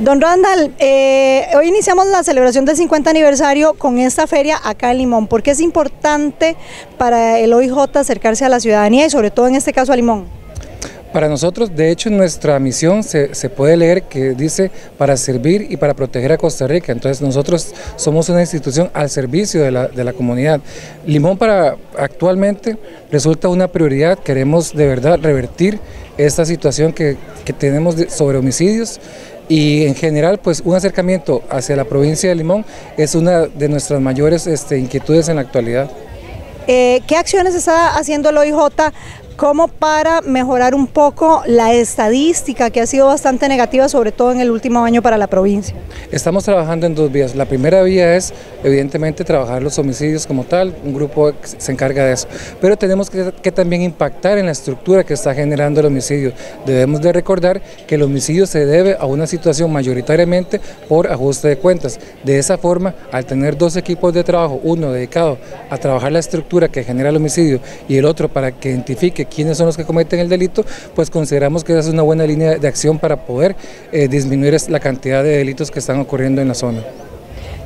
Don Randall, eh, hoy iniciamos la celebración del 50 aniversario con esta feria acá en Limón. ¿Por qué es importante para el OIJ acercarse a la ciudadanía y sobre todo en este caso a Limón? Para nosotros, de hecho, nuestra misión se, puede leer que dice para servir y para proteger a Costa Rica. Entonces nosotros somos una institución al servicio de la, comunidad. Limón para actualmente resulta una prioridad. Queremos de verdad revertir esta situación que, tenemos sobre homicidios y en general pues un acercamiento hacia la provincia de Limón es una de nuestras mayores este, inquietudes en la actualidad. Eh, ¿Qué acciones está haciendo el OIJ como para mejorar un poco la estadística que ha sido bastante negativa, sobre todo en el último año para la provincia? Estamos trabajando en dos vías. La primera vía es, evidentemente, trabajar los homicidios como tal, un grupo se encarga de eso, pero tenemos que, que también impactar en la estructura que está generando el homicidio. Debemos de recordar que el homicidio se debe a una situación mayoritariamente por ajuste de cuentas. De esa forma, al tener dos equipos de trabajo, uno dedicado a trabajar la estructura que genera el homicidio y el otro para que identifique quiénes son los que cometen el delito, pues consideramos que esa es una buena línea de acción para poder eh, disminuir la cantidad de delitos que están ocurriendo en la zona.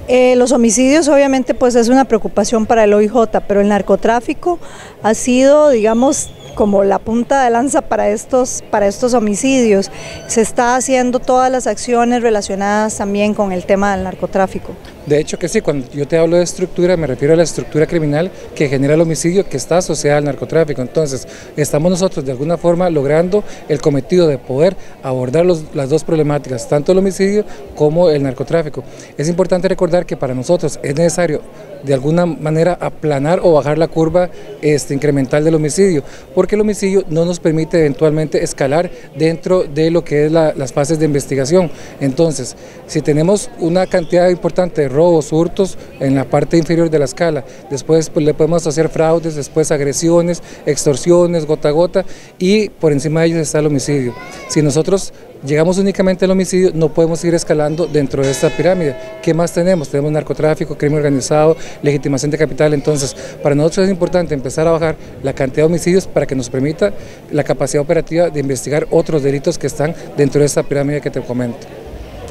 Eh, los homicidios obviamente pues es una preocupación para el OIJ, pero el narcotráfico ha sido, digamos, como la punta de lanza para estos, para estos homicidios. Se está haciendo todas las acciones relacionadas también con el tema del narcotráfico. De hecho que sí, cuando yo te hablo de estructura me refiero a la estructura criminal que genera el homicidio que está asociada al narcotráfico. Entonces, estamos nosotros de alguna forma logrando el cometido de poder abordar las dos problemáticas, tanto el homicidio como el narcotráfico. Es importante recordar que para nosotros es necesario de alguna manera aplanar o bajar la curva este, incremental del homicidio, porque el homicidio no nos permite eventualmente escalar dentro de lo que es las fases de investigación. Entonces, si tenemos una cantidad importante de robos, hurtos en la parte inferior de la escala. Después pues, le podemos hacer fraudes, después agresiones, extorsiones, gota a gota y por encima de ellos está el homicidio. Si nosotros llegamos únicamente al homicidio, no podemos ir escalando dentro de esta pirámide. ¿Qué más tenemos? Tenemos narcotráfico, crimen organizado, legitimación de capital. Entonces, para nosotros es importante empezar a bajar la cantidad de homicidios para que nos permita la capacidad operativa de investigar otros delitos que están dentro de esta pirámide que te comento.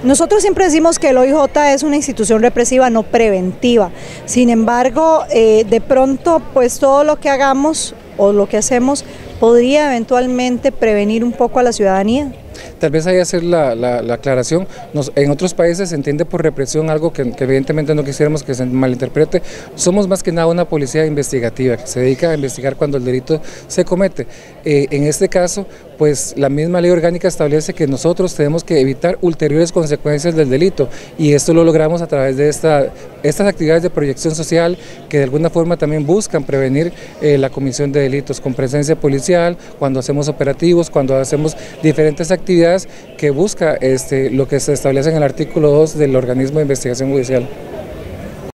Nosotros siempre decimos que el OIJ es una institución represiva, no preventiva. Sin embargo, eh, de pronto, pues todo lo que hagamos o lo que hacemos podría eventualmente prevenir un poco a la ciudadanía. Tal vez hay que hacer la, aclaración, en otros países se entiende por represión algo que, evidentemente no quisiéramos que se malinterprete, somos más que nada una policía investigativa que se dedica a investigar cuando el delito se comete. Eh, en este caso, pues la misma ley orgánica establece que nosotros tenemos que evitar ulteriores consecuencias del delito y esto lo logramos a través de esta, estas actividades de proyección social que de alguna forma también buscan prevenir eh, la comisión de delitos con presencia policial, cuando hacemos operativos, cuando hacemos diferentes actividades que busca este, lo que se establece en el artículo 2 del organismo de investigación judicial.